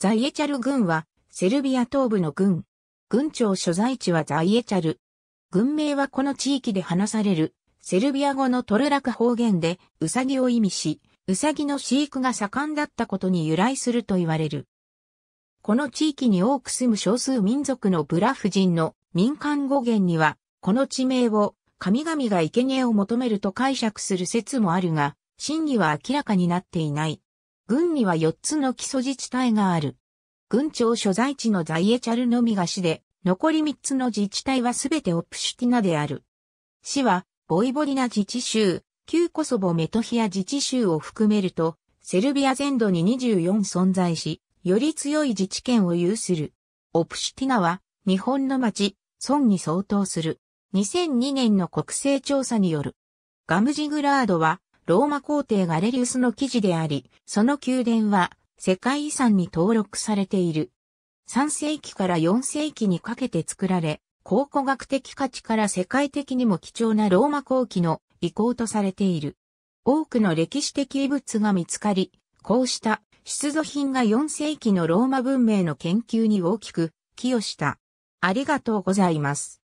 ザイエチャル郡は、セルビア東部の郡。郡庁所在地はザイエチャル。郡名はこの地域で話される、セルビア語のトルラク方言で、ウサギを意味し、ウサギの飼育が盛んだったことに由来すると言われる。この地域に多く住む少数民族のブラフ人の民間語源には、この地名を神々が生贄を求めると解釈する説もあるが、真偽は明らかになっていない。軍には4つの基礎自治体がある。軍庁所在地のザイエチャルのみが市で、残り3つの自治体はすべてオプシュティナである。市は、ボイボリナ自治州、旧コソボメトヒア自治州を含めると、セルビア全土に24存在し、より強い自治権を有する。オプシュティナは、日本の町、村に相当する。2002年の国勢調査による。ガムジグラードは、ローマ皇帝ガレリウスの記事であり、その宮殿は、世界遺産に登録されている。3世紀から4世紀にかけて作られ、考古学的価値から世界的にも貴重なローマ後期の遺構とされている。多くの歴史的遺物が見つかり、こうした出土品が4世紀のローマ文明の研究に大きく寄与した。ありがとうございます。